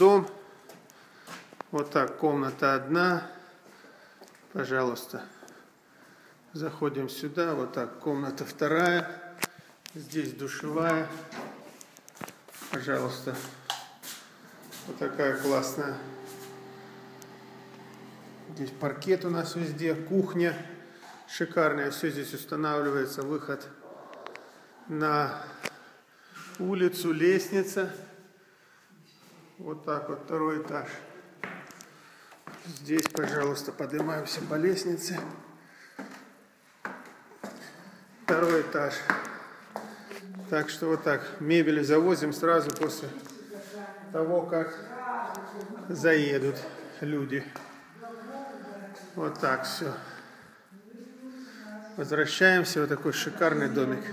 дом. Вот так, комната одна. Пожалуйста. Заходим сюда. Вот так, комната вторая. Здесь душевая. Пожалуйста. Вот такая классная. Здесь паркет у нас везде, кухня шикарная. Все здесь устанавливается. Выход на улицу, лестница. Вот так вот, второй этаж. Здесь, пожалуйста, поднимаемся по лестнице. Второй этаж. Так что вот так, мебель завозим сразу после того, как заедут люди. Вот так все. Возвращаемся. Вот такой шикарный домик.